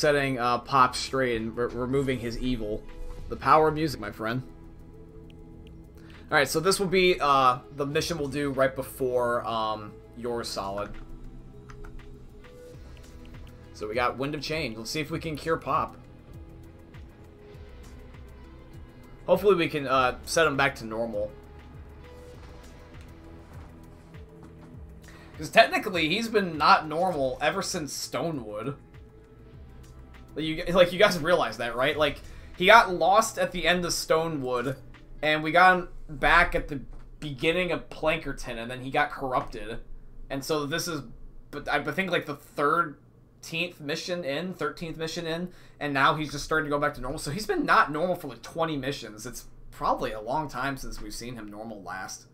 setting uh, Pop straight and re removing his evil. The power of music, my friend. Alright, so this will be uh, the mission we'll do right before um, Yours Solid. So we got Wind of Change. Let's see if we can cure Pop. Hopefully we can uh, set him back to normal. Because technically, he's been not normal ever since Stonewood. You, like, you guys realize that, right? Like, he got lost at the end of Stonewood, and we got him back at the beginning of Plankerton, and then he got corrupted. And so this is, but I think, like, the third 13th mission in, 13th mission in, and now he's just starting to go back to normal. So he's been not normal for like 20 missions. It's probably a long time since we've seen him normal last.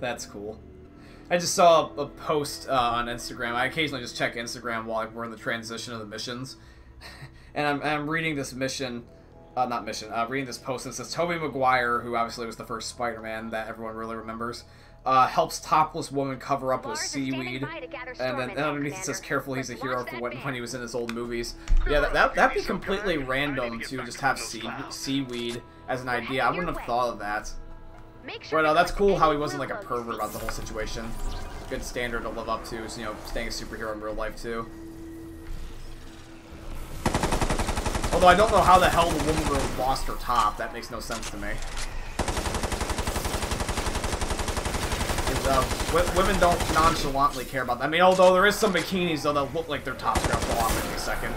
That's cool. I just saw a post uh, on Instagram. I occasionally just check Instagram while we're in the transition of the missions. and I'm, I'm reading this mission, uh, not mission, uh, reading this post it says Tobey Maguire, who obviously was the first Spider-Man that everyone really remembers, uh, helps topless woman cover up with seaweed. And then underneath it says, careful, he's a hero for when, when he was in his old movies. Yeah, that, that, that'd be completely random to just have sea, seaweed as an idea. I wouldn't have thought of that. But uh, that's cool how he wasn't like a pervert about the whole situation. Good standard to live up to is, you know, staying a superhero in real life too. Although I don't know how the hell the woman would have lost her top. That makes no sense to me. Uh, women don't nonchalantly care about that. I mean, although there is some bikinis, though, that look like their tops are gonna fall off in a second.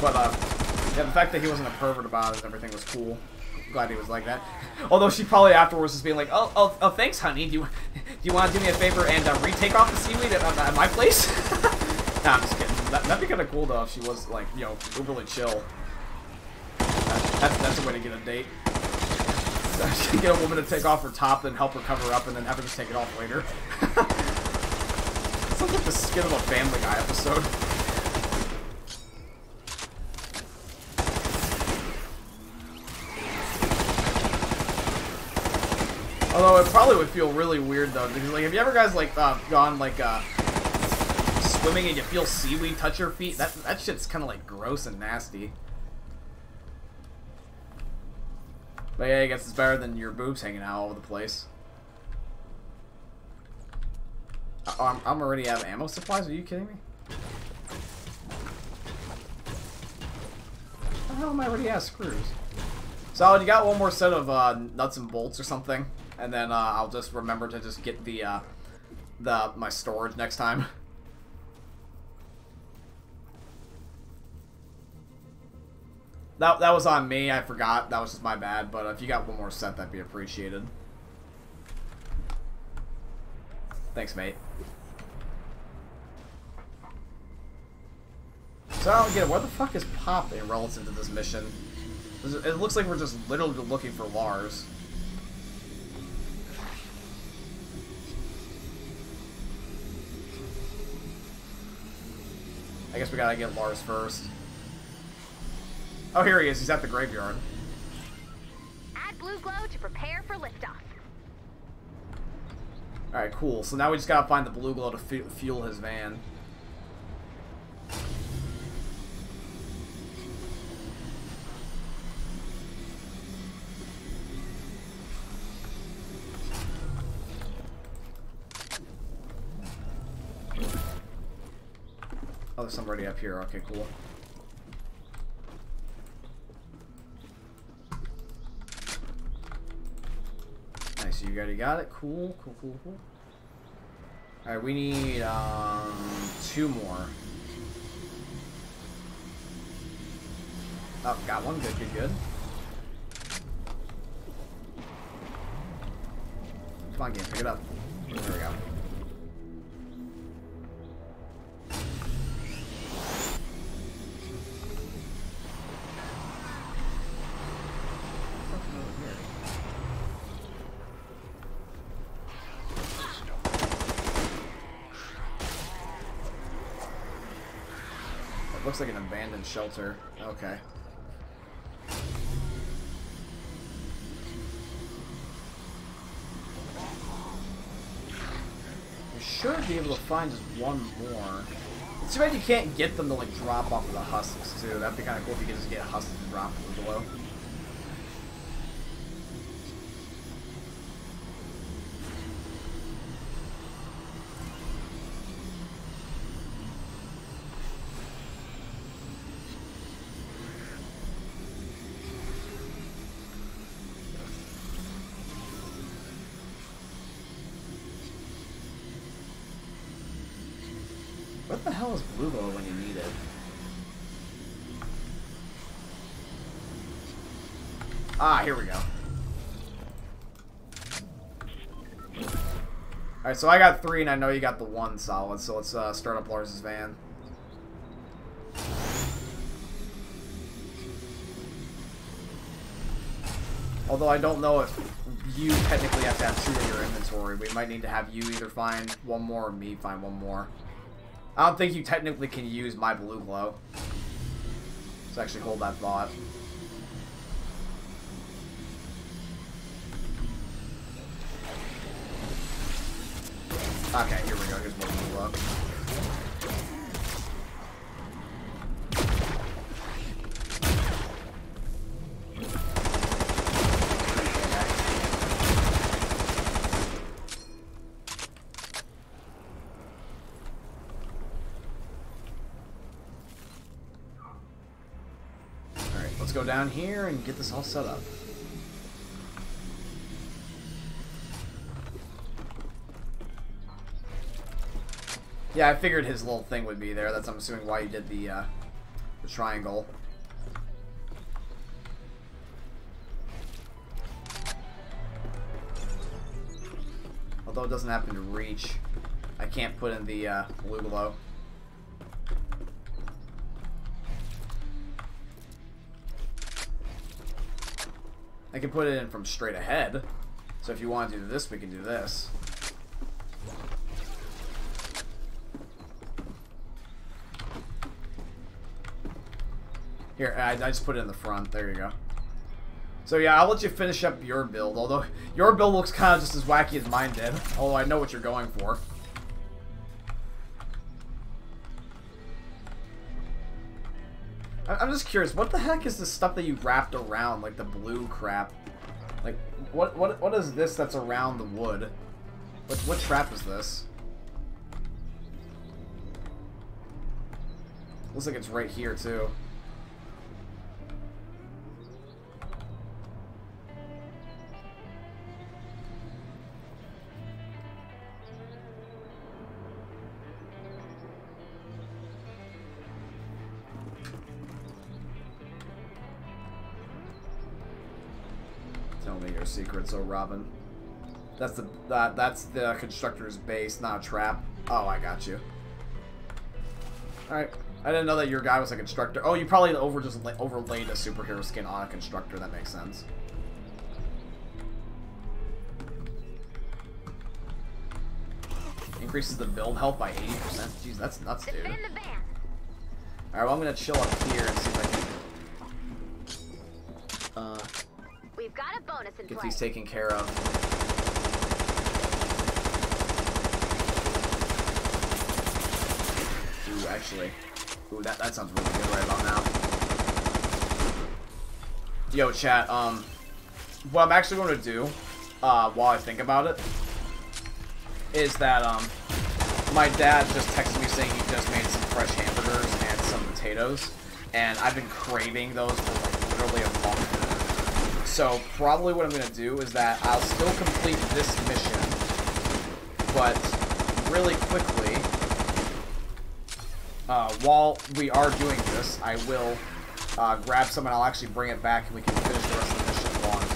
But, uh, yeah, the fact that he wasn't a pervert about it and everything was cool glad he was like that. Although she probably afterwards was being like, oh, oh, oh thanks, honey. Do you, do you want to do me a favor and uh, retake off the seaweed at, at my place? nah, I'm just kidding. That, would be kind of cool, though, if she was, like, you know, overly chill. That, that's, that's a way to get a date. get a woman to take off her top, then help her cover up, and then have her just take it off later. Sounds like the skin of a Family Guy episode. Although it probably would feel really weird though, because like, have you ever guys like uh, gone like uh, swimming and you feel seaweed touch your feet? That that shit's kind of like gross and nasty. But yeah, I guess it's better than your boobs hanging out all over the place. Oh, I'm, I'm already out of ammo supplies? Are you kidding me? How am I already out of screws? Solid, you got one more set of uh, nuts and bolts or something? And then uh, I'll just remember to just get the uh, the my storage next time. That, that was on me, I forgot, that was just my bad, but if you got one more set, that'd be appreciated. Thanks, mate. So get it, where the fuck is Pop in relative to this mission? It looks like we're just literally looking for Lars. I guess we gotta get Lars first. Oh, here he is. He's at the graveyard. Add blue glow to prepare for liftoff. Alright, cool. So now we just gotta find the blue glow to fuel his van. There's somebody up here. Okay, cool. so you already got it. Cool, cool, cool, cool. Alright, we need um, two more. Oh, got one. Good, good, good. Come on, game. Pick it up. There we go. Shelter. Okay. You should be able to find just one more. It's too bad you can't get them to like drop off of the husks too. That'd be kind of cool if you could just get husks to drop below. What when you need it? Ah, here we go. Alright, so I got three, and I know you got the one solid, so let's uh, start up Lars's van. Although I don't know if you technically have to have two in your inventory. We might need to have you either find one more or me find one more. I don't think you technically can use my blue glow. Let's actually hold that thought. Okay, here we go. Here's more blue glow. Alright, let's go down here and get this all set up. Yeah, I figured his little thing would be there. That's, I'm assuming, why he did the, uh, the triangle. Although it doesn't happen to reach, I can't put in the uh, blue glow. I can put it in from straight ahead. So if you want to do this, we can do this. Here, I, I just put it in the front. There you go. So yeah, I'll let you finish up your build. Although your build looks kind of just as wacky as mine did. Although I know what you're going for. Curious, what the heck is the stuff that you wrapped around, like the blue crap? Like, what what what is this that's around the wood? What what trap is this? Looks like it's right here too. Oh Robin. That's the that that's the constructor's base, not a trap. Oh, I got you. All right. I didn't know that your guy was a constructor. Oh, you probably over just la- overlaid a superhero skin on a constructor. That makes sense. Increases the build health by 80%. Jeez, that's nuts, dude. Defend the van. Alright, well, I'm gonna chill up here and see if I can got a in get play. these taken care of. Ooh, actually. Ooh, that, that sounds really good right about now. Yo, chat, um, what I'm actually going to do, uh, while I think about it, is that, um, my dad just texted me saying he just made some fresh hamburgers and some potatoes, and I've been craving those for, like, literally a month. So probably what I'm going to do is that I'll still complete this mission, but really quickly, uh, while we are doing this, I will uh, grab someone. And I'll actually bring it back and we can finish the rest of the mission while I'm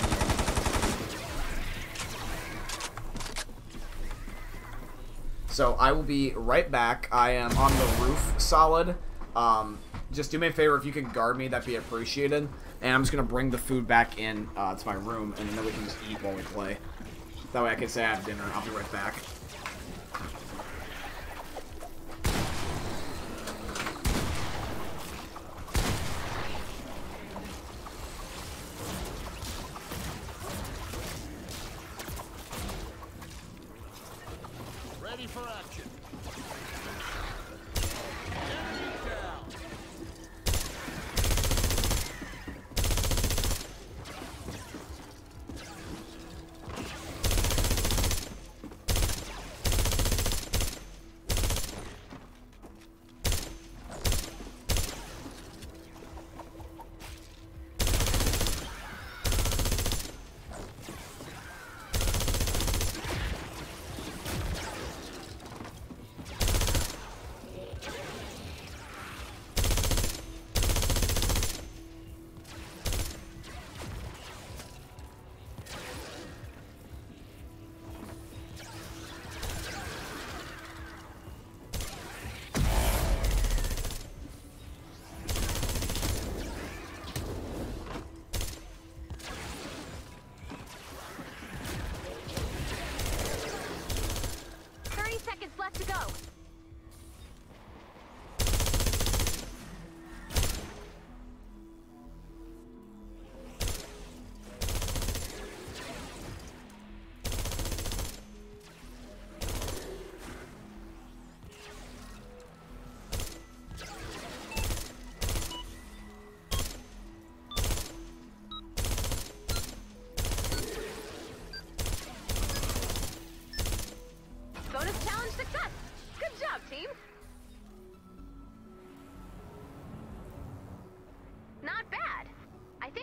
So I will be right back. I am on the roof solid. Um, just do me a favor, if you can guard me, that'd be appreciated. And I'm just going to bring the food back in uh, to my room, and then we can just eat while we play. That way I can say I have dinner. I'll be right back.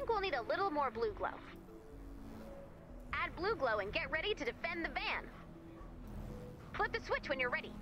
Think we'll need a little more blue glow. Add blue glow and get ready to defend the van. Flip the switch when you're ready.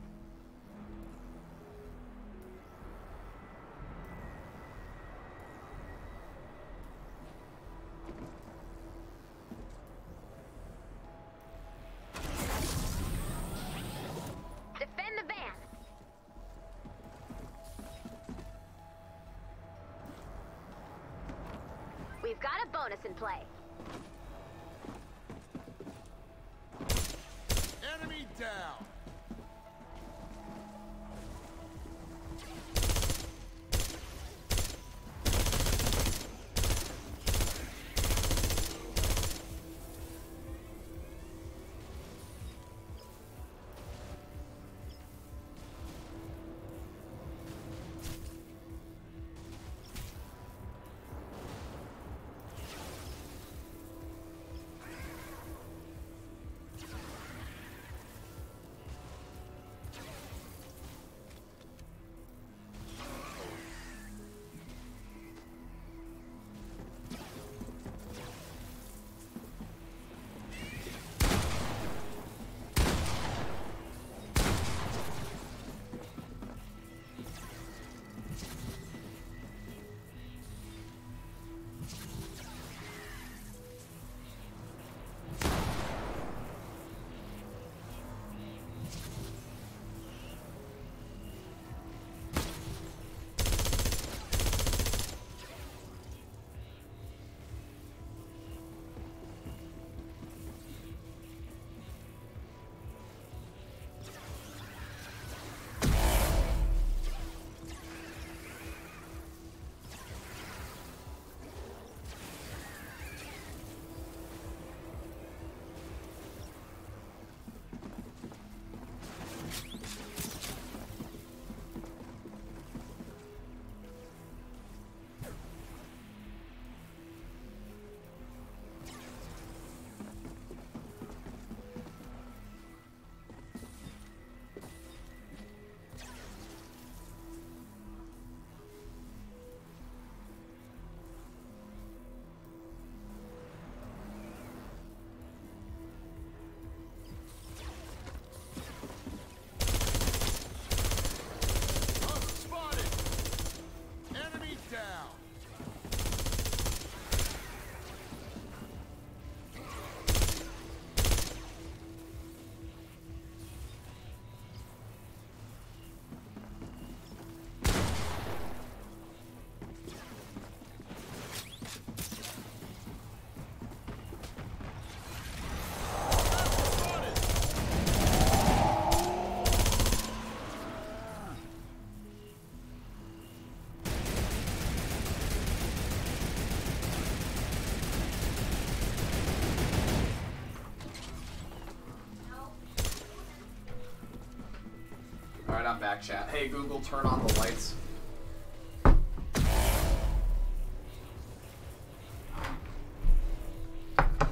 Alright, I'm back, chat. Hey, Google, turn on the lights.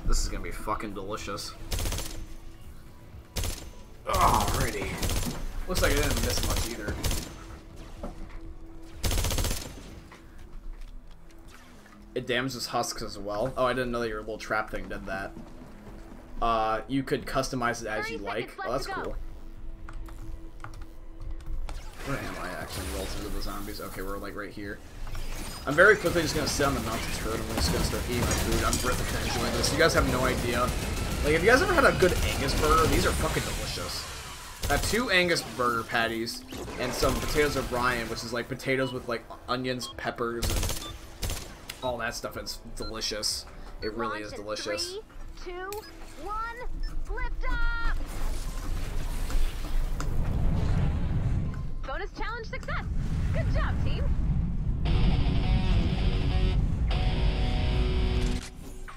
This is gonna be fucking delicious. Alrighty. Looks like I didn't miss much either. It damages husks as well. Oh, I didn't know that your little trap thing did that. Uh, you could customize it as you like. Oh, that's cool. Am I actually relative to the zombies? Okay, we're like right here. I'm very quickly just gonna sit on the mounted turret and I'm just gonna start eating my food. I'm really gonna enjoy this. You guys have no idea. Like, have you guys ever had a good Angus burger? These are fucking delicious. I have two Angus burger patties and some potatoes O'Brien, which is like potatoes with like onions, peppers, and all that stuff. It's delicious. It really is delicious. Three, two, one, lift up! Bonus challenge success! Good job, team!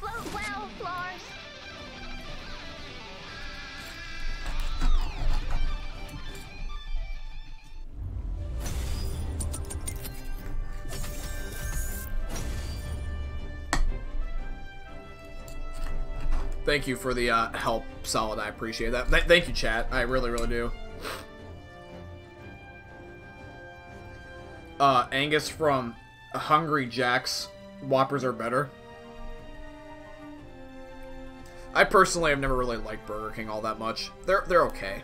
Float well, Lars! Thank you for the uh, help, Solid. I appreciate that. Th- thank you, chat. I really, really do. Uh, Angus from Hungry Jack's Whoppers are better. I personally have never really liked Burger King all that much. They're they're okay.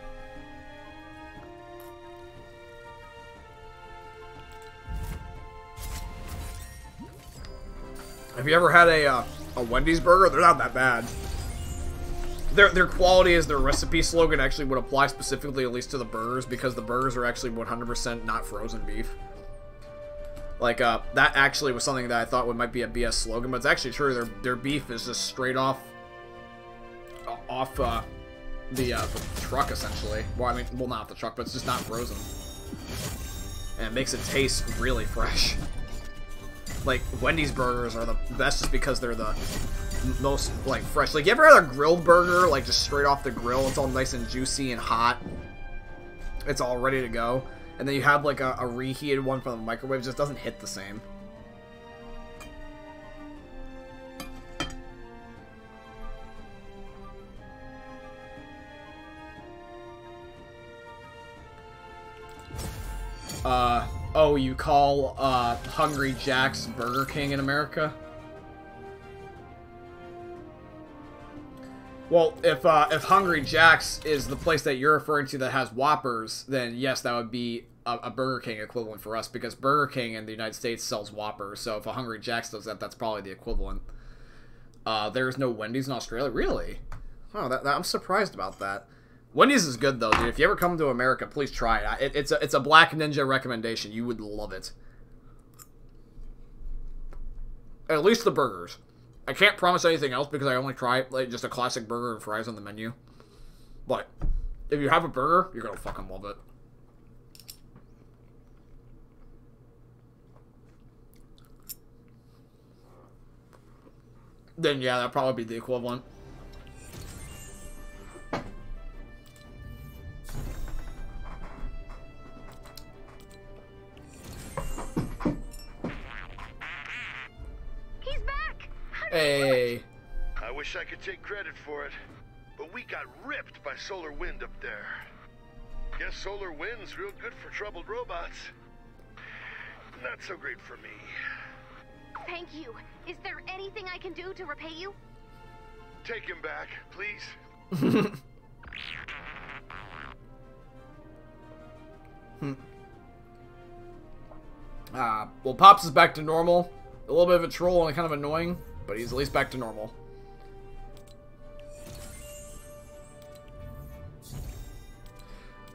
Have you ever had a uh, a Wendy's burger? They're not that bad. Their their quality is their recipe slogan actually would apply specifically at least to the burgers because the burgers are actually 100% not frozen beef. Like uh, that actually was something that I thought would might be a BS slogan, but it's actually true. Their their beef is just straight off off uh, the, uh, the truck essentially. Well, I mean, well not the truck, but it's just not frozen, and it makes it taste really fresh. Like Wendy's burgers are the best just because they're the most like fresh. Like you ever had a grilled burger like just straight off the grill? It's all nice and juicy and hot. It's all ready to go. And then you have like a, a reheated one from the microwave. It just doesn't hit the same. Uh, oh, you call uh, Hungry Jack's Burger King in America? Well, if uh, if Hungry Jack's is the place that you're referring to that has Whoppers, then yes, that would be a, a Burger King equivalent for us because Burger King in the United States sells Whoppers. So if a Hungry Jack's does that, that's probably the equivalent. Uh, there's no Wendy's in Australia, really? Oh, that, that I'm surprised about that. Wendy's is good though, dude. If you ever come to America, please try it. it it's a it's a Black Ninja recommendation. You would love it. At least the burgers. I can't promise anything else because I only try like just a classic burger and fries on the menu. But if you have a burger, you're gonna fucking love it. Then yeah, that'd probably be the equivalent. Hey. I wish I could take credit for it, but we got ripped by solar wind up there. Guess solar wind's real good for troubled robots. Not so great for me. Thank you. Is there anything I can do to repay you? Take him back, please. hmm. Uh, well, Pops is back to normal. A little bit of a troll and kind of annoying, but he's at least back to normal.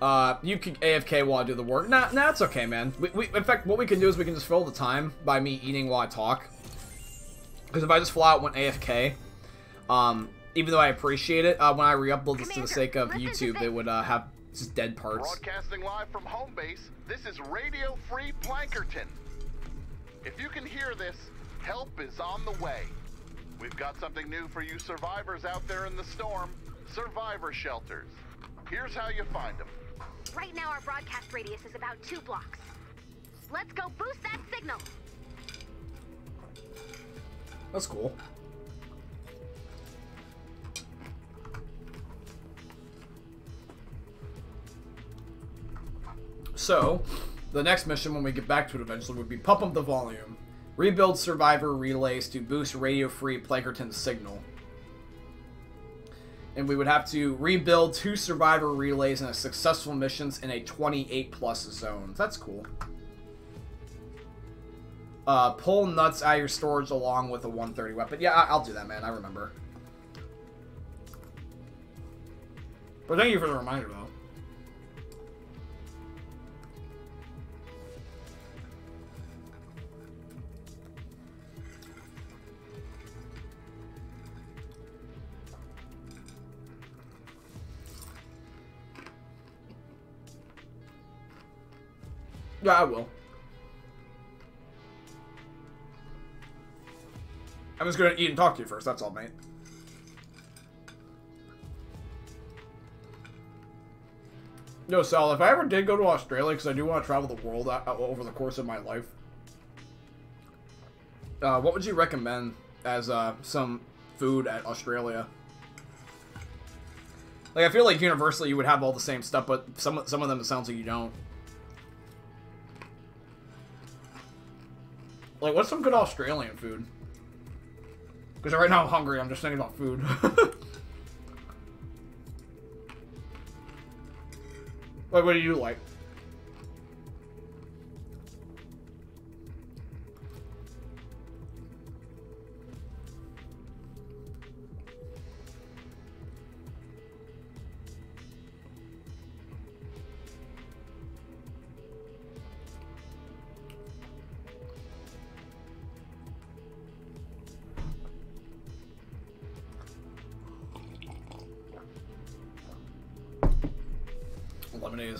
Uh, you can AFK while I do the work. Nah, nah, it's okay, man. We, we, in fact, what we can do is we can just fill the time by me eating while I talk. Because if I just fly out went AFK, um, even though I appreciate it, uh, when I re-upload this for the sake of YouTube, this. it would uh, have just dead parts. Broadcasting live from home base, this is Radio Free Plankerton. If you can hear this, help is on the way. We've got something new for you survivors out there in the storm survivor shelters. Here's how you find them Right now our broadcast radius is about two blocks. Let's go boost that signal. That's cool. So, the next mission when we get back to it eventually would be pump up the volume. Rebuild survivor relays to boost radio free Plankerton signal. And we would have to rebuild two survivor relays in a successful missions in a 28 plus zone. That's cool. Uh, pull nuts out of your storage along with a 130 weapon. Yeah, I'll do that, man. I remember. But thank you for the reminder, though. Yeah, I will. I'm just gonna eat and talk to you first, that's all, mate. Yo, Sal, if I ever did go to Australia, because I do want to travel the world uh, over the course of my life, uh, what would you recommend as uh, some food at Australia? Like, I feel like universally you would have all the same stuff, but some some of them it sounds like you don't. Like, what's some good Australian food? Because right now I'm hungry, I'm just thinking about food. Like, what do you like?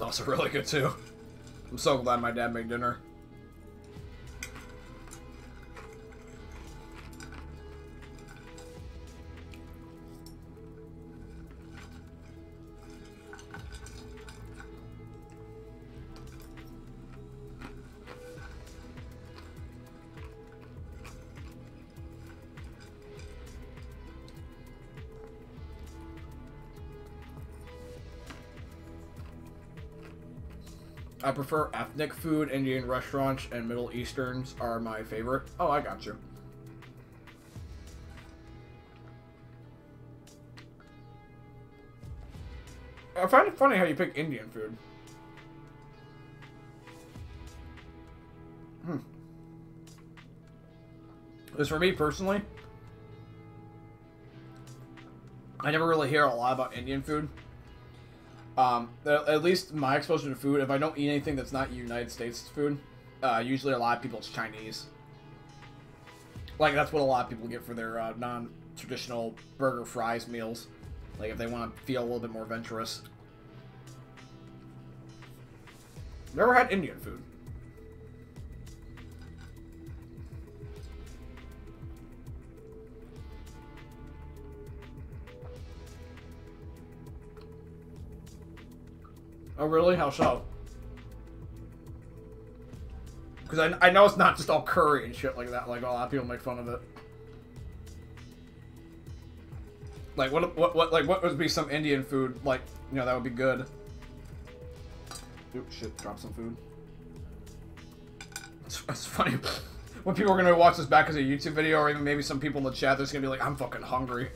Also really good too. I'm so glad my dad made dinner. Prefer ethnic food. Indian restaurants and Middle Easterns are my favorite. Oh, I got you. I find it funny how you pick Indian food. Hmm. As for me personally, I never really hear a lot about Indian food. Um, at least my exposure to food, if I don't eat anything that's not United States food, uh, usually a lot of people it's Chinese. Like that's what a lot of people get for their uh, non-traditional burger fries meals. Like if they want to feel a little bit more adventurous. Never had Indian food. Oh, really? How so? Because I, I know it's not just all curry and shit like that. Like, a lot of people make fun of it. Like, what, what, what, like, what would be some Indian food, like, you know, that would be good? Oop, shit, drop some food. It's, it's funny. when people are gonna watch this back as a YouTube video, or even maybe some people in the chat, there's gonna be like, I'm fucking hungry.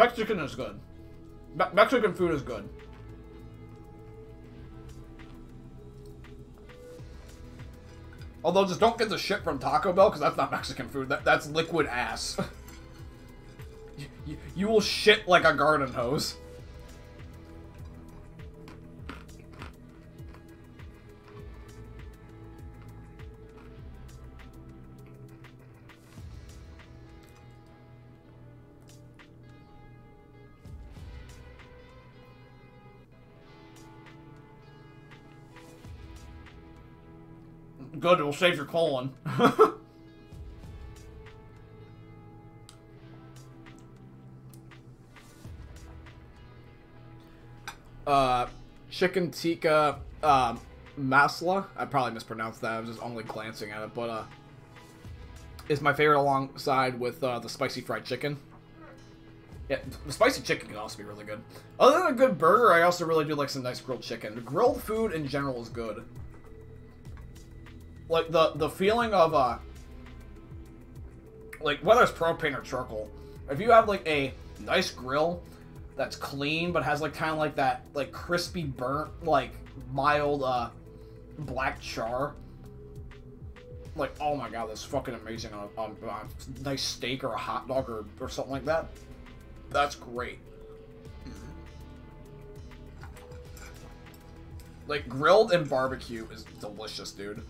Mexican is good. Me Mexican food is good. Although, just don't get the shit from Taco Bell, because that's not Mexican food. That, that's liquid ass. you, you, you will shit like a garden hose. Good, it'll save your colon. uh, chicken tikka um, masala. I probably mispronounced that. I was just only glancing at it, but uh, is my favorite alongside with uh, the spicy fried chicken. Yeah, the spicy chicken can also be really good. Other than a good burger, I also really do like some nice grilled chicken. Grilled food in general is good. Like the the feeling of uh, like whether it's propane or charcoal, if you have like a nice grill that's clean but has like kind of like that like crispy burnt like mild uh black char like oh my god that's fucking amazing on, on, a nice steak or a hot dog or, or something like that that's great. Like grilled and barbecue is delicious dude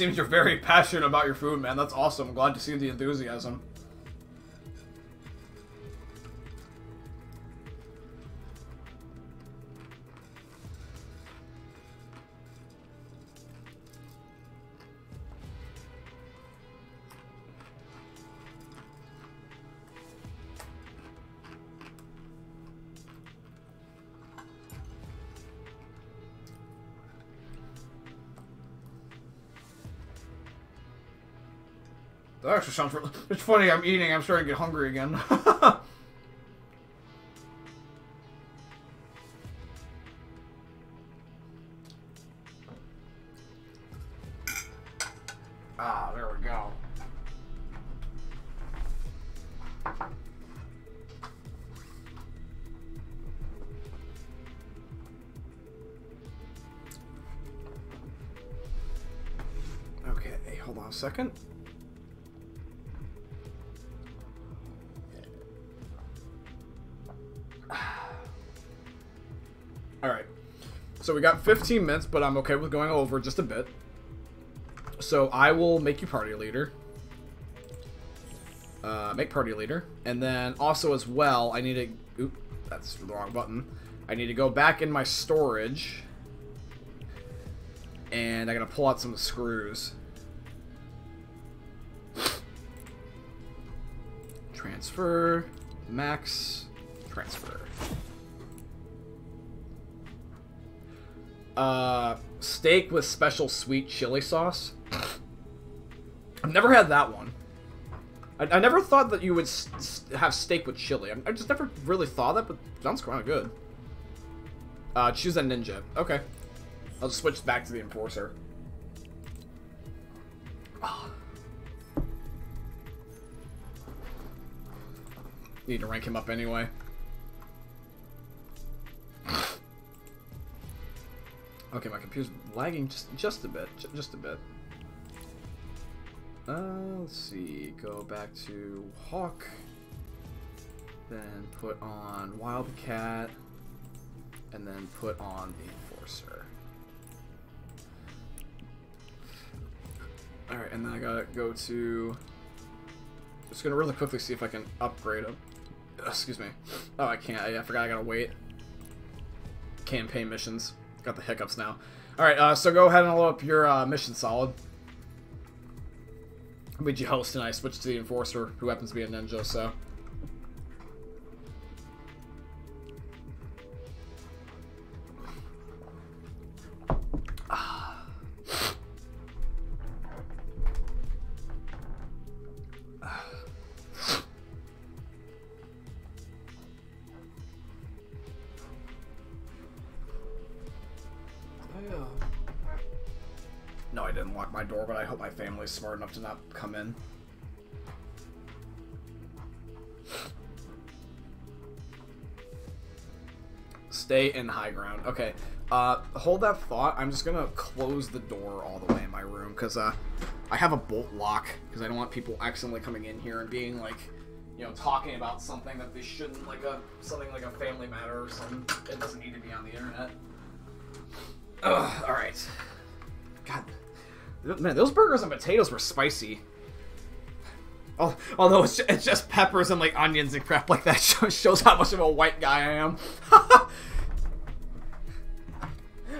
seems you're very passionate about your food, man. That's awesome. Glad to see the enthusiasm. That actually sounds really... It's funny, I'm eating, I'm starting to get hungry again. ah, there we go. Okay, hold on a second. So we got 15 minutes, but I'm okay with going over just a bit. So I will make you party leader. Uh, make party leader. And then also as well, I need to... Oop, that's the wrong button. I need to go back in my storage. And I gotta pull out some screws. Transfer. Max. Uh, steak with special sweet chili sauce. I've never had that one. I, I never thought that you would have steak with chili. I, I, just never really thought that, but sounds kind of good. Uh, choose a ninja. Okay. I'll switch back to the enforcer. Oh. Need to rank him up anyway. Okay, my computer's lagging just just a bit, just a bit. Uh, let's see. Go back to Hawk. Then put on Wildcat. And then put on the Enforcer. Alright, and then I gotta go to... Just gonna really quickly see if I can upgrade them. Excuse me. Oh, I can't. I, I forgot I gotta wait. Campaign missions. Got the hiccups now. Alright, uh, so go ahead and load up your uh, mission solid. You host and I switched to the enforcer, who happens to be a ninja, so... smart enough to not come in. stay in high ground. Okay. Uh, hold that thought. I'm just gonna close the door all the way in my room because uh, I have a bolt lock because I don't want people accidentally coming in here and being like, you know, talking about something that they shouldn't, like a something like a family matter or something. It doesn't need to be on the internet. Ugh. All right. God, man, those burgers and potatoes were spicy. Al- Although it's, ju- it's just peppers and like onions and crap like that shows, how much of a white guy I am.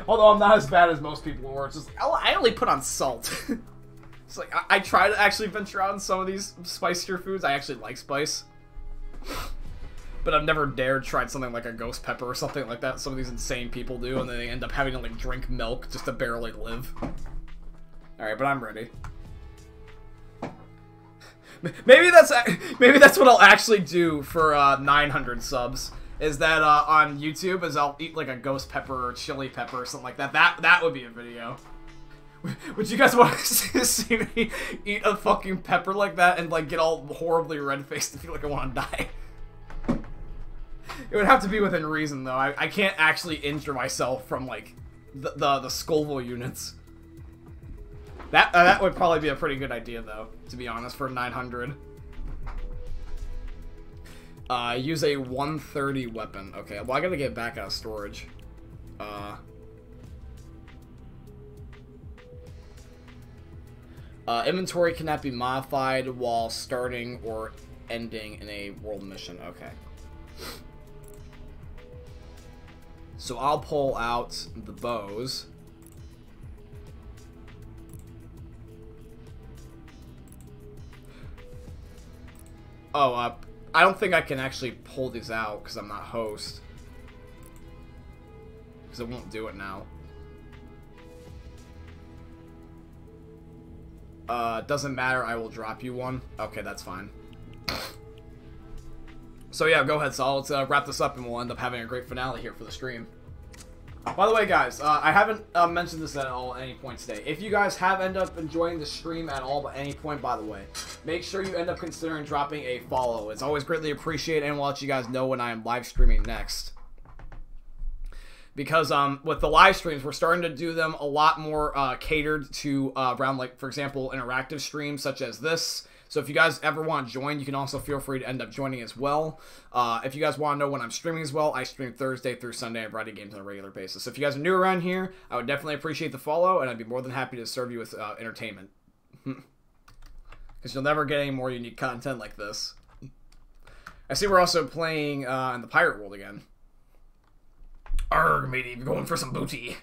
Although I'm not as bad as most people were. It's just I only put on salt. it's like I, I try to actually venture out some of these spicier foods. I actually like spice. But I've never dared tried something like a ghost pepper or something like that. Some of these insane people do, and then they end up having to like drink milk just to barely live. All right, but I'm ready. Maybe that's maybe that's what I'll actually do for uh, 900 subs. Is that uh, on YouTube? Is I'll eat like a ghost pepper or chili pepper or something like that. That that would be a video. Would you guys want to see me eat a fucking pepper like that and like get all horribly red faced and feel like I want to die? It would have to be within reason though. I, I can't actually injure myself from like the the, the Scoville units. That uh, that would probably be a pretty good idea though, to be honest, for 900. Uh, use a 130 weapon. Okay, well I gotta get back out of storage. Uh. Uh, inventory cannot be modified while starting or ending in a world mission. Okay. So I'll pull out the bows. Oh, uh, I don't think I can actually pull these out because I'm not host. Because it won't do it now. Uh, doesn't matter, I will drop you one. Okay, that's fine. So yeah, go ahead, Saul. Let's uh, wrap this up and we'll end up having a great finale here for the stream. By the way, guys, uh, I haven't uh, mentioned this at all at any point today. If you guys have ended up enjoying the stream at all at any point, by the way, make sure you end up considering dropping a follow. It's always greatly appreciated, and we'll let you guys know when I am live streaming next. Because um, with the live streams, we're starting to do them a lot more uh, catered to uh, around, like, for example, interactive streams such as this. So if you guys ever want to join, you can also feel free to end up joining as well. Uh, if you guys want to know when I'm streaming as well, I stream Thursday through Sunday at Variety Games on a regular basis. So if you guys are new around here, I would definitely appreciate the follow, and I'd be more than happy to serve you with uh, entertainment. Because you'll never get any more unique content like this. I see we're also playing uh, in the Pirate World again. Arg, matey, going for some booty.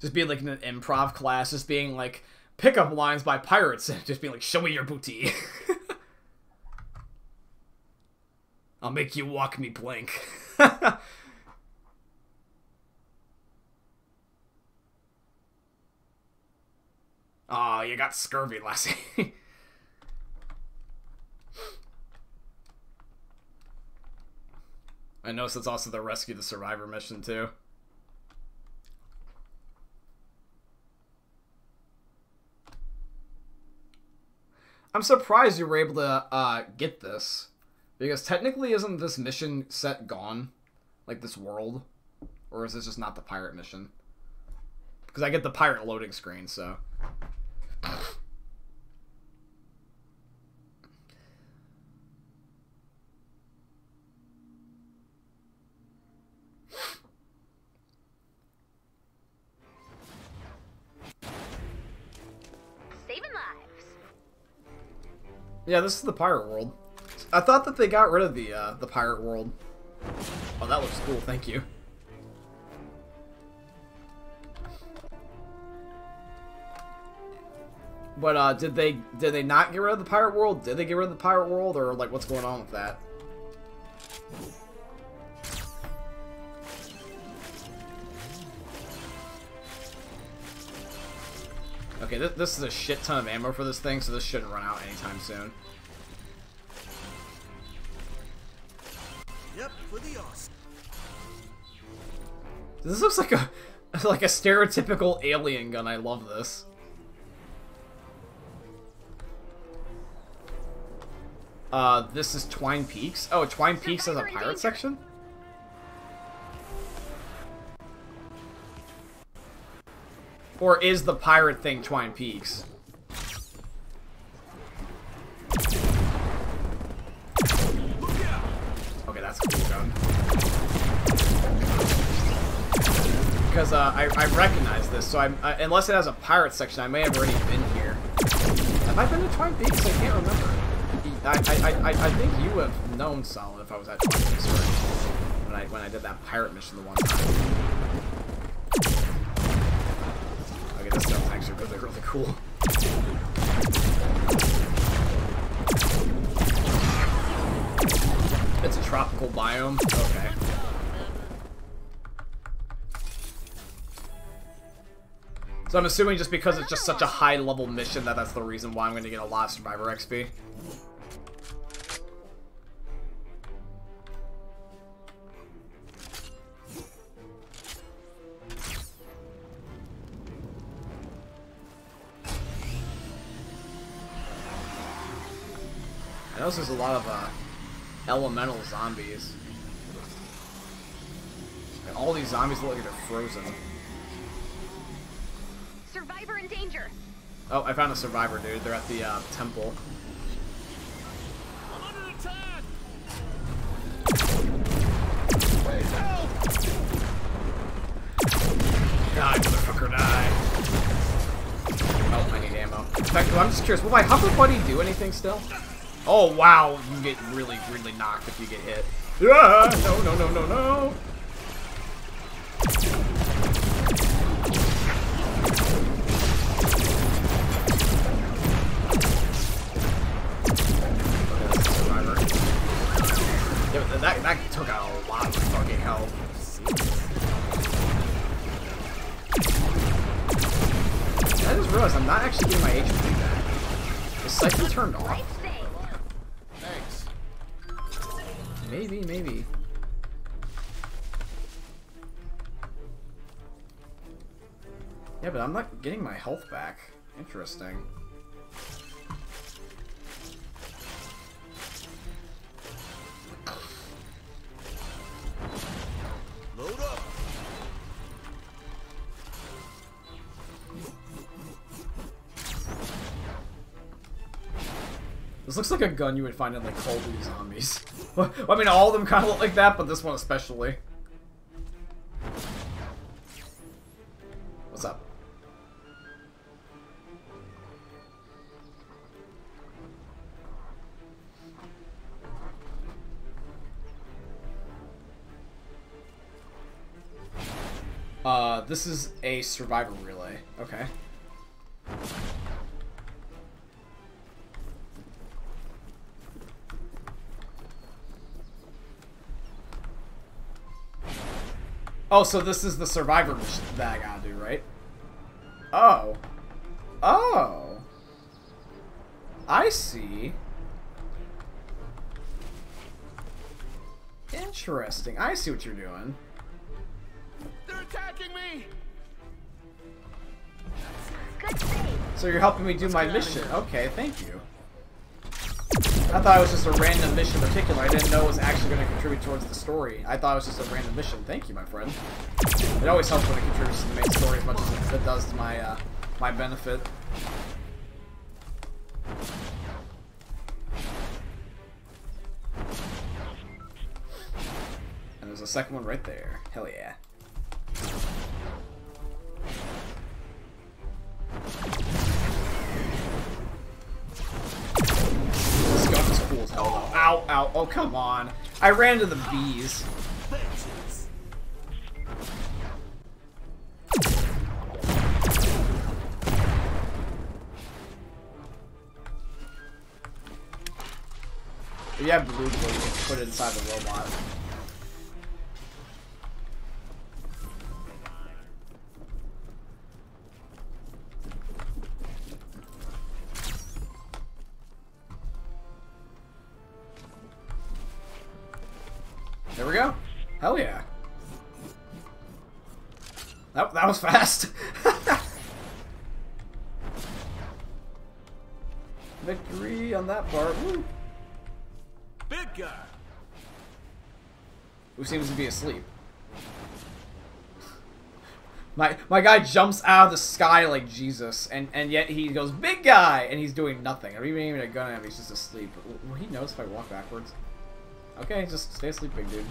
Just being like in an improv class, just being like pickup lines by pirates, and just being like, "Show me your booty." I'll make you walk me plank. Aw, you got scurvy, lassie. I notice it's also the rescue the survivor mission too. I'm surprised you were able to uh, get this. Because technically isn't this mission set gone? Like this world? Or is this just not the pirate mission? Because I get the pirate loading screen, so. Yeah, this is the pirate world. I thought that they got rid of the uh, the pirate world. Oh, that looks cool. Thank you. But uh, did they did they not get rid of the pirate world? Did they get rid of the pirate world, or like what's going on with that? Okay, this, this is a shit ton of ammo for this thing, so this shouldn't run out anytime soon. Yep, for the awesome. This looks like a like a stereotypical alien gun. I love this. Uh, this is Twine Peaks. Oh, Twine Peaks has a pirate danger. section? Or is the pirate thing Twine Peaks? Okay, that's a cool gun. Because uh, I, I recognize this, so I'm, uh, unless it has a pirate section, I may have already been here. Have I been to Twine Peaks? I can't remember. I, I, I, I think you have known Solid if I was at Twine Peaks. When I, when I did that pirate mission the one time. Okay, this gun's actually really, really cool. It's a tropical biome? Okay. So I'm assuming just because it's just such a high level mission that that's the reason why I'm going to get a lot of Survivor XP. Notice there's a lot of uh, elemental zombies. And all these zombies look like they're frozen. Survivor in danger. Oh, I found a survivor, dude. They're at the uh, temple. I'm under attack! Die, motherfucker, die. Oh, I need ammo. In fact, I'm just curious, will my hover buddy do anything still? Oh, wow, you get really, really knocked if you get hit. Ah, no, no, no, no, no. Okay, that's a survivor. Yeah, that, that took out a lot of fucking health. I just realized I'm not actually getting my HP back. Is Psyche turned off? Maybe, maybe. Yeah, but I'm not getting my health back. Interesting. This looks like a gun you would find in like Call of Duty Zombies. Well, I mean, all of them kind of look like that, but this one especially. What's up? Uh, this is a survivor relay. Okay. Oh, so this is the survivor mission that I gotta do, right? Oh. Oh. I see. Interesting. I see what you're doing. They're attacking me! So you're helping me do my mission. Okay, thank you. I thought it was just a random mission in particular. I didn't know it was actually going to contribute towards the story. I thought it was just a random mission. Thank you, my friend. It always helps when it contributes to the main story as much as it does to my uh, my benefit. And there's a second one right there. Hell yeah. Though. Ow, ow, oh come on. I ran to the bees. Have blue can put it inside the robot. Hell yeah. That, that was fast. Victory on that part. Woo. guy. Who seems to be asleep. My my guy jumps out of the sky like Jesus, and and yet he goes big guy, and he's doing nothing. I'm even aiming a gun at him. He's just asleep. Will he notice if I walk backwards? Okay, just stay asleep, big dude.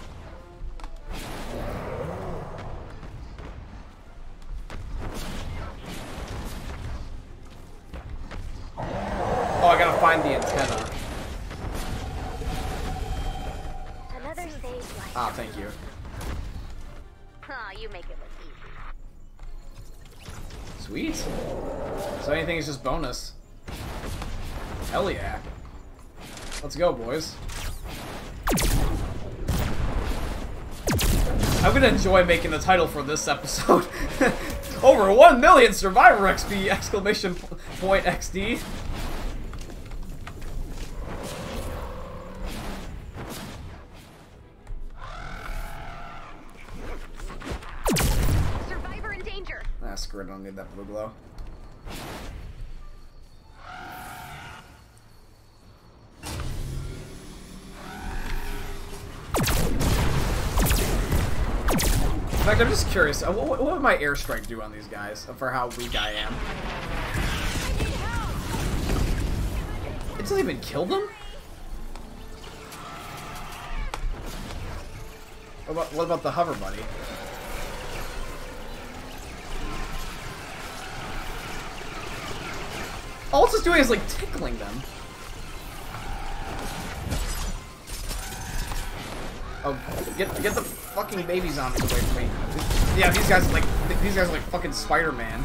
Oh, I gotta find the antenna. Another stage light. Ah, thank you. Aw, you make it look easy. Sweet. So anything is just bonus. Hell yeah. Let's go, boys. I'm gonna enjoy making the title for this episode. Over 1 million Survivor XP! Exclamation point XD. Survivor in danger. Ah, screw it, I don't need that BluGlo. Fact, I'm just curious, uh, what, what would my airstrike do on these guys, for how weak I am? It doesn't even kill them? What about, what about the hover buddy? All it's doing is like tickling them. Oh, get get the fucking baby zombies away from me. Yeah, these guys are like these guys are like fucking Spider-Man.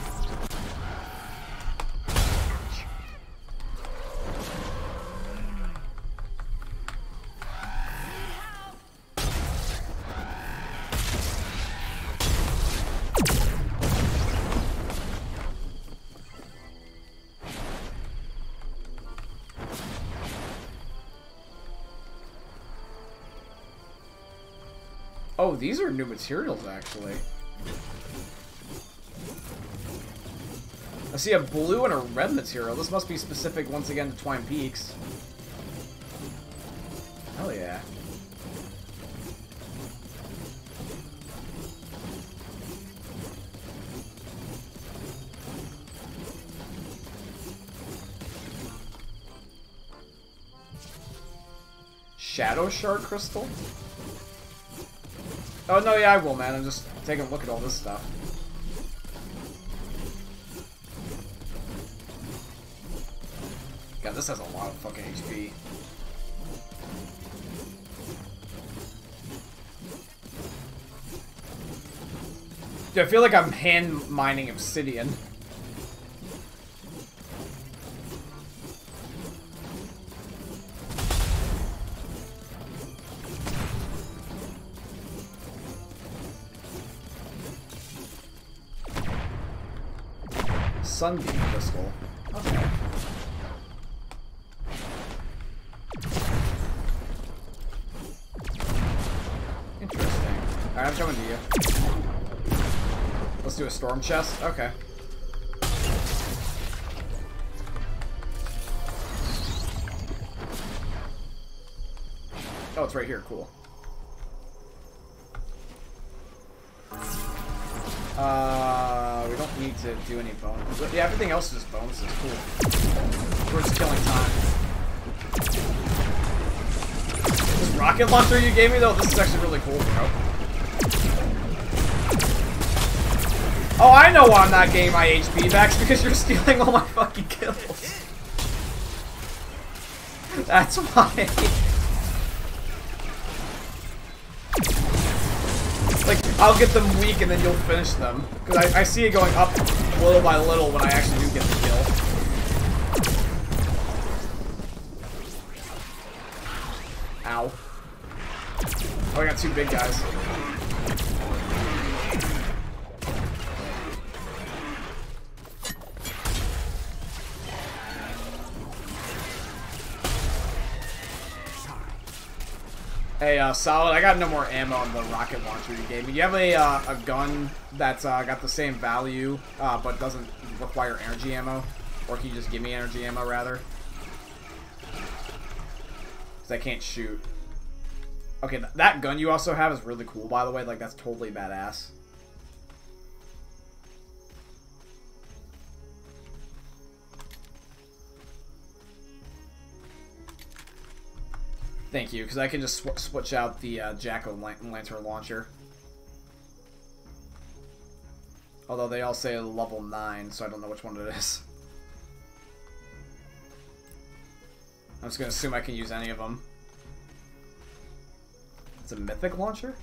New materials actually. I see a blue and a red material. This must be specific once again to Twine Peaks. Hell yeah. Shadow Shard Crystal? Oh, no, yeah, I will, man. I'm just taking a look at all this stuff. God, this has a lot of fucking HP. Dude, I feel like I'm hand mining obsidian. Sunbeam crystal. Okay. Interesting. Alright, I'm coming to you. Let's do a storm chest? Okay. Oh, it's right here. Cool. Need to do any bonuses. Yeah, everything else is bonuses. Cool. We're just killing time. This rocket launcher you gave me, though, this is actually really cool, bro. Oh, I know why I'm not getting my HP back. It's because you're stealing all my fucking kills. That's why. I'll get them weak and then you'll finish them. Because I, I see it going up little by little when I actually do get the kill. Ow. Oh, I got two big guys. Hey, uh, Solid, I got no more ammo on the rocket launcher you gave me. You have a, uh, a gun that's uh, got the same value, uh, but doesn't require energy ammo? Or can you just give me energy ammo, rather? Because I can't shoot. Okay, th that gun you also have is really cool, by the way. Like, that's totally badass. Thank you, because I can just sw switch out the uh, Jack-o'-lantern launcher. Although they all say level 9, so I don't know which one it is. I'm just gonna assume I can use any of them. It's a mythic launcher?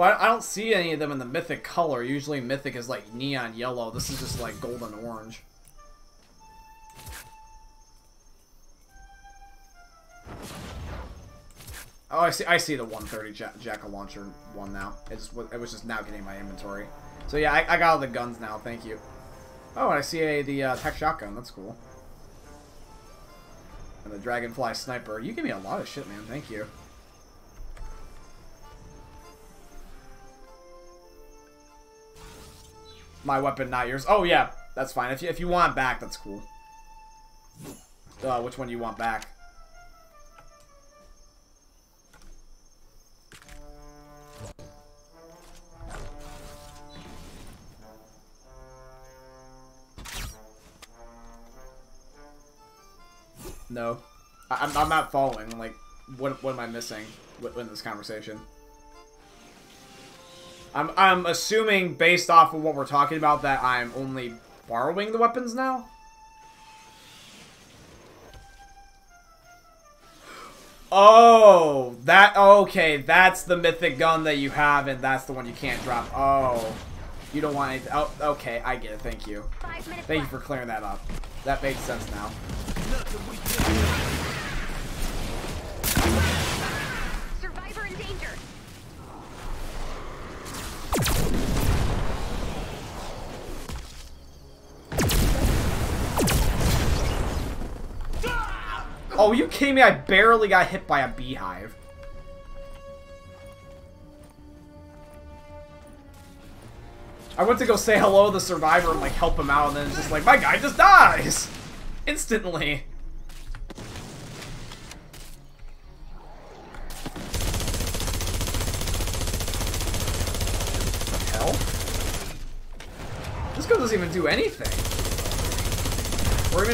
Well, I don't see any of them in the mythic color. Usually mythic is like neon yellow. This is just like golden orange. Oh, I see. I see the 130 Jack Jackal launcher one now. It it was just now getting my inventory. So yeah, I, I got all the guns now. Thank you. Oh, and I see a the uh, tech shotgun. That's cool. And the dragonfly sniper. You give me a lot of shit, man. Thank you. My weapon, not yours. Oh yeah, that's fine. If you if you want back, that's cool. Uh, which one do you want back? No. I, am I'm not following. Like, what, what am I missing in this conversation? I'm, I'm assuming, based off of what we're talking about, that I'm only borrowing the weapons now? Oh, that, okay, that's the mythic gun that you have, and that's the one you can't drop. Oh, you don't want anything. Oh, okay, I get it, thank you. Thank you for clearing that up. That makes sense now. Oh, you kidding me? I barely got hit by a beehive. I went to go say hello to the survivor and like help him out, and then it's just like, my guy just dies! Instantly. What The hell? This gun doesn't even do anything.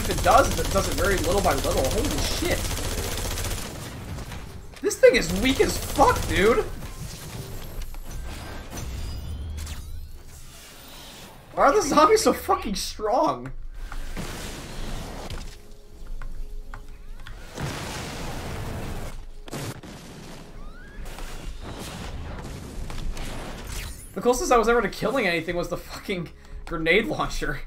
If it does, it does it very little by little. Holy shit. This thing is weak as fuck, dude. Why are the zombies so fucking strong? The closest I was ever to killing anything was the fucking grenade launcher.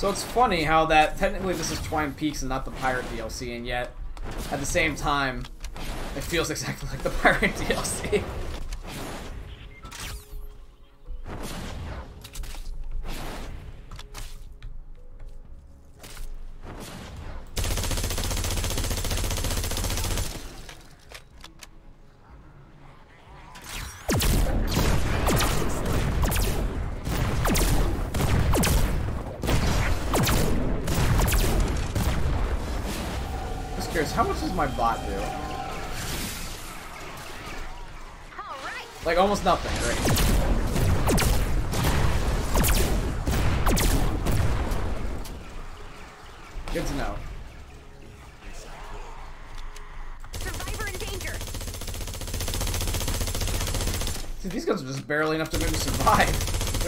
So it's funny how that technically this is Twine Peaks and not the Pirate DLC, and yet at the same time, it feels exactly like the Pirate DLC.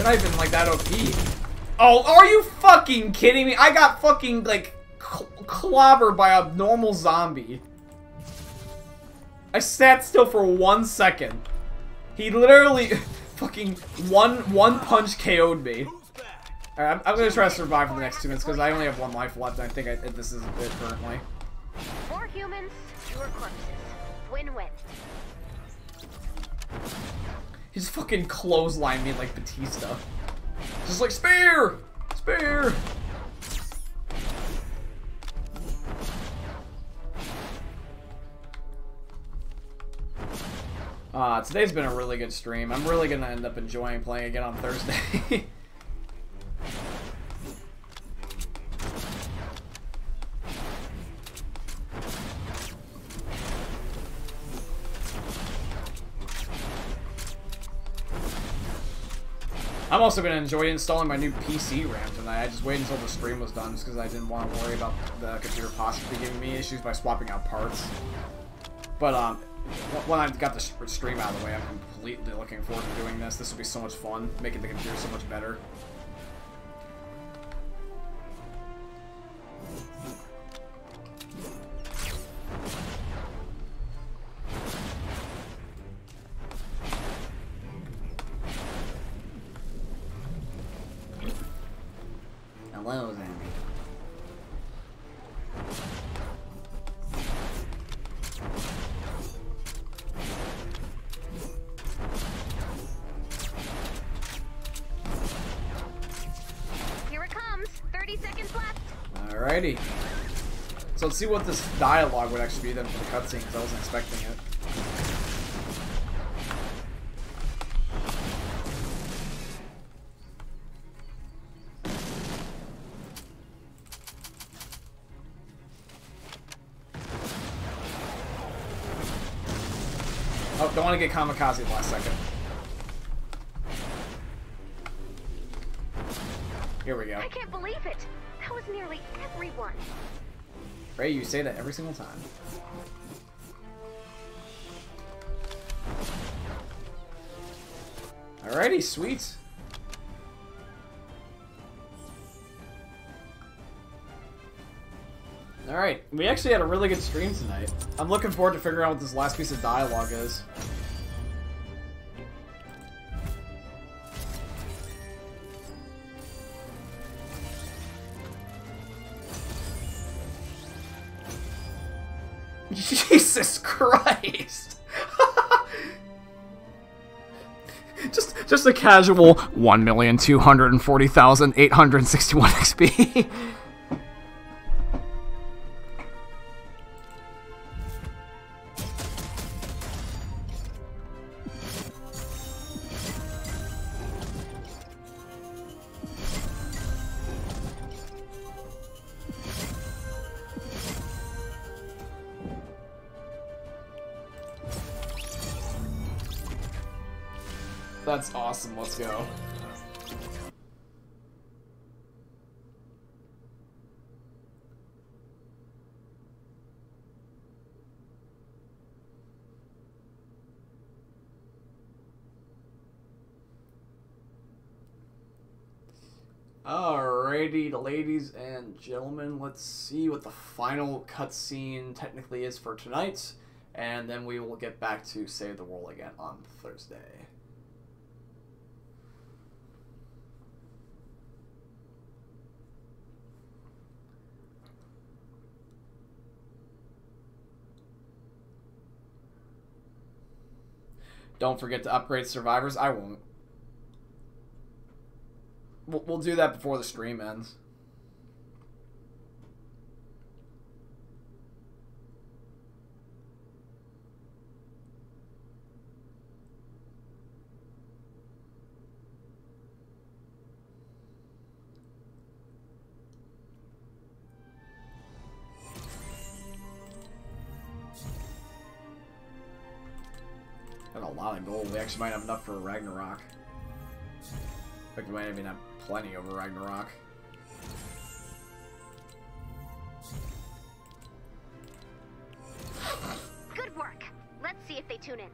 They're not even like that OP. Oh, are you fucking kidding me? I got fucking like cl clobbered by a normal zombie. I sat still for one second. He literally fucking one one punch KO'd me. Alright, I'm, I'm gonna try to survive for the next two minutes because I only have one life left. I think I, this is it currently. Humans, fewer corpses. Win-win. He's fucking clothesline me like Batista. Just like spear, spear. Uh, today's been a really good stream. I'm really gonna end up enjoying playing again on Thursday. I'm also going to enjoy installing my new PC RAM tonight. I just waited until the stream was done just because I didn't want to worry about the computer possibly giving me issues by swapping out parts. But um, when I've got the stream out of the way, I'm completely looking forward to doing this. This will be so much fun, making the computer so much better. Let's see what this dialogue would actually be then for the cutscene, because I wasn't expecting it. Oh, don't want to get kamikaze last second. You say that every single time. Alrighty, sweet. Alright, we actually had a really good stream tonight. I'm looking forward to figuring out what this last piece of dialogue is. Jesus Christ! just just a casual 1,240,861 XP. awesome, let's go. Alrighty, ladies and gentlemen, let's see what the final cutscene technically is for tonight, and then we will get back to Save the World again on Thursday. Don't forget to upgrade survivors. I won't. We'll, we'll do that before the stream ends. Lot of gold. We actually might have enough for Ragnarok. In fact, we might even have plenty over Ragnarok. Good work. Let's see if they tune in.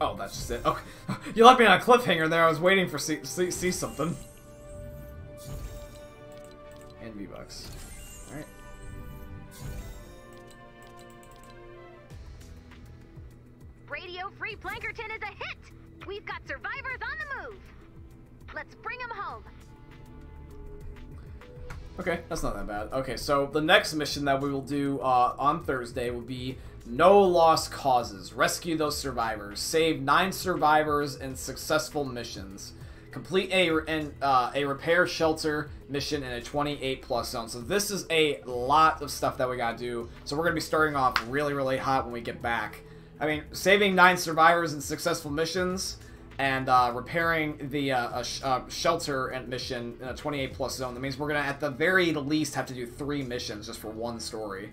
Oh, that's just it. Okay. You left me on a cliffhanger there. I was waiting for see, see, see something. So the next mission that we will do uh, on Thursday will be No Lost Causes. Rescue those survivors. Save nine survivors in successful missions. Complete a and uh, a repair shelter mission in a 28 plus zone. So this is a lot of stuff that we gotta do. So we're gonna be starting off really, really hot when we get back. I mean, saving nine survivors in successful missions and uh, repairing the uh, uh, shelter and mission in a 28 plus zone. That means we're gonna at the very least have to do three missions just for one story.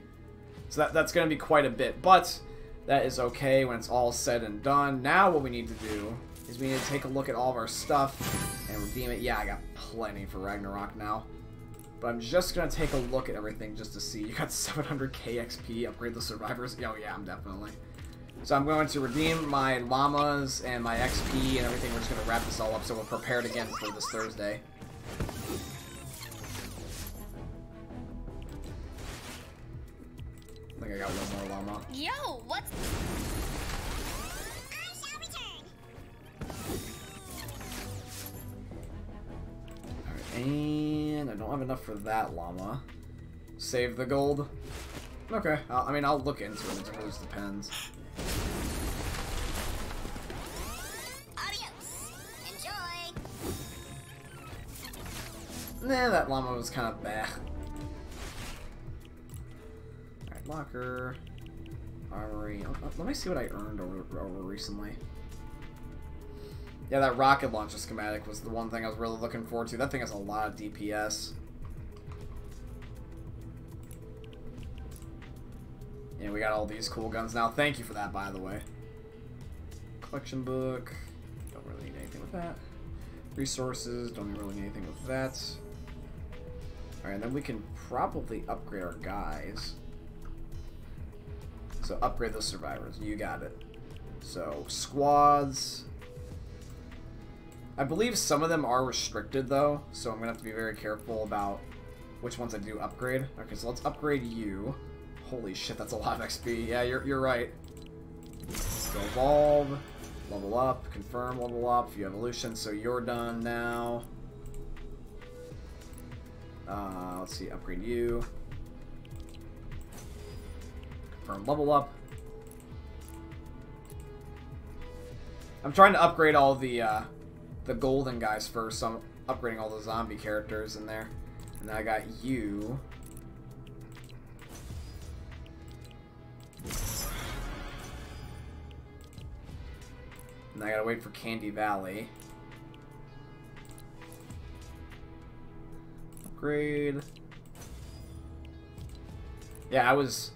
So that, that's gonna be quite a bit, but that is okay when it's all said and done. Now what we need to do is we need to take a look at all of our stuff and redeem it. Yeah, I got plenty for Ragnarok now. But I'm just gonna take a look at everything just to see. You got 700k XP, upgrade the survivors. Oh yeah, I'm definitely. So I'm going to redeem my llamas and my XP and everything. We're just going to wrap this all up so we're prepared again for this Thursday. I think I got one more llama. Yo, what's... Alright, and I don't have enough for that llama. Save the gold. Okay, i I mean, I'll look into it. It really just depends. Nah, that llama was kind of bah. Alright, locker. Armory. Oh, oh, Let me see what I earned over, over recently. Yeah, that rocket launcher schematic was the one thing I was really looking forward to. That thing has a lot of DPS. Yeah, we got all these cool guns now. Thank you for that, by the way. Collection book. Don't really need anything with that. Resources. Don't really need anything with that. Alright, then we can probably upgrade our guys. So upgrade the survivors. You got it. So, squads. I believe some of them are restricted, though, so I'm to have to be very careful about which ones I do upgrade. Okay, so let's upgrade you. Holy shit, that's a lot of XP. Yeah, you're, you're right. So evolve, level up, confirm level up, you evolution, so you're done now. Uh, let's see, upgrade you. Confirm level up. I'm trying to upgrade all the, uh, the golden guys first, so I'm upgrading all the zombie characters in there. And I got you. And I gotta wait for Canny Valley. Upgrade. Yeah, I was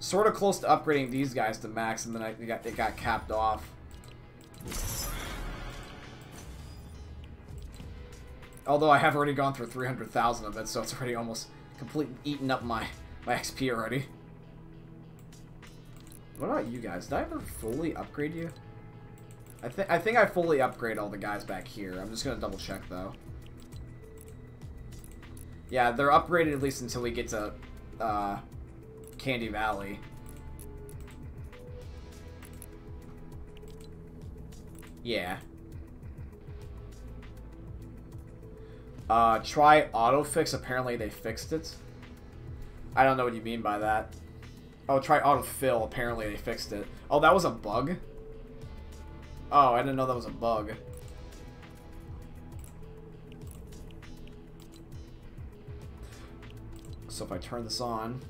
sort of close to upgrading these guys to max, and then I, it, got, it got capped off. Although I have already gone through 300,000 of it, so it's already almost completely eaten up my, my XP already. What about you guys? Did I ever fully upgrade you? I, th I think I fully upgrade all the guys back here. I'm just going to double check, though. Yeah, they're upgraded at least until we get to uh, Canny Valley. Yeah. Uh, try autofix. Apparently they fixed it. I don't know what you mean by that. Oh, try autofill. Apparently they fixed it. Oh, that was a bug? Oh, I didn't know that was a bug. So if I turn this on...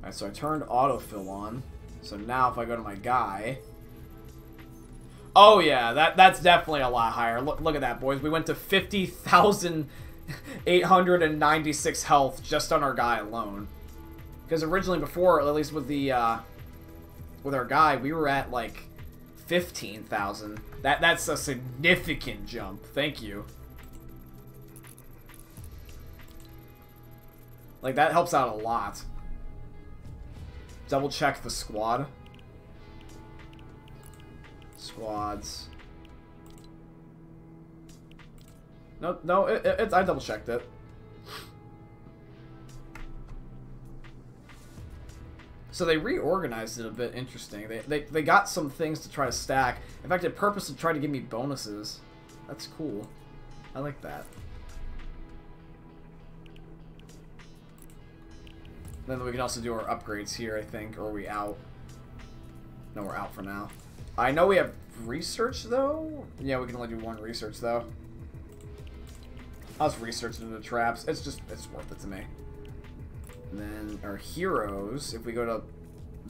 Alright, so I turned autofill on. So now if I go to my guy... Oh yeah, that that's definitely a lot higher. Look, look at that, boys. We went to 50,896 health just on our guy alone. Because originally before, at least with the, uh, with our guy, we were at like 15,000. That That's a significant jump. Thank you. Like, that helps out a lot. Double check the squad. Squads. No, no, it, it, I double checked it. So they reorganized it a bit interesting. They, they, they got some things to try to stack. In fact, it purposely tried to give me bonuses. That's cool. I like that. Then we can also do our upgrades here, I think. Or are we out? No, we're out for now. I know we have research, though. Yeah, we can only do one research, though. I was researching the traps. It's just, it's worth it to me. And then our heroes, if we go to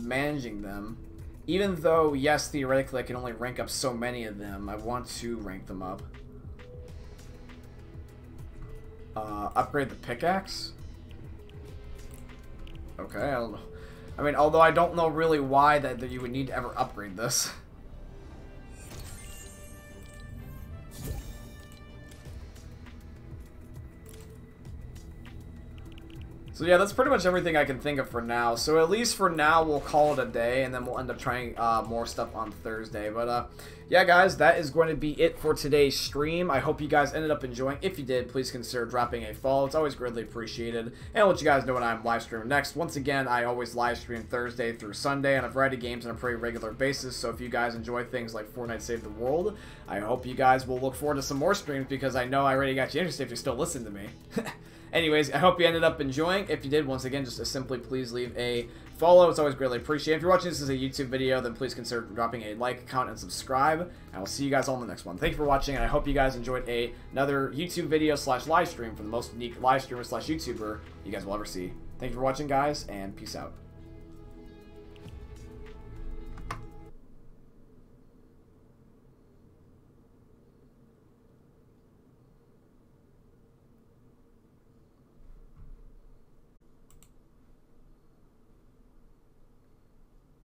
managing them, even though, yes, theoretically I can only rank up so many of them, I want to rank them up. Uh, upgrade the pickaxe. Okay, I don't know. I mean, although I don't know really why that, that you would need to ever upgrade this. So yeah, that's pretty much everything I can think of for now. So at least for now, we'll call it a day, and then we'll end up trying uh, more stuff on Thursday. But uh, yeah, guys, that is going to be it for today's stream. I hope you guys ended up enjoying. If you did, please consider dropping a follow. It's always greatly appreciated. And I'll let you guys know when I'm live streaming next. Once again, I always live stream Thursday through Sunday on a variety of games on a pretty regular basis. So if you guys enjoy things like Fortnite Save the World, I hope you guys will look forward to some more streams because I know I already got you interested if you're still listen to me. Anyways, I hope you ended up enjoying. If you did, once again, just simply please leave a follow. It's always greatly appreciated. If you're watching this as a YouTube video, then please consider dropping a like, comment, and subscribe. And I'll see you guys all in the next one. Thank you for watching, and I hope you guys enjoyed a, another YouTube video slash live stream from the most unique live streamer slash YouTuber you guys will ever see. Thank you for watching, guys, and peace out.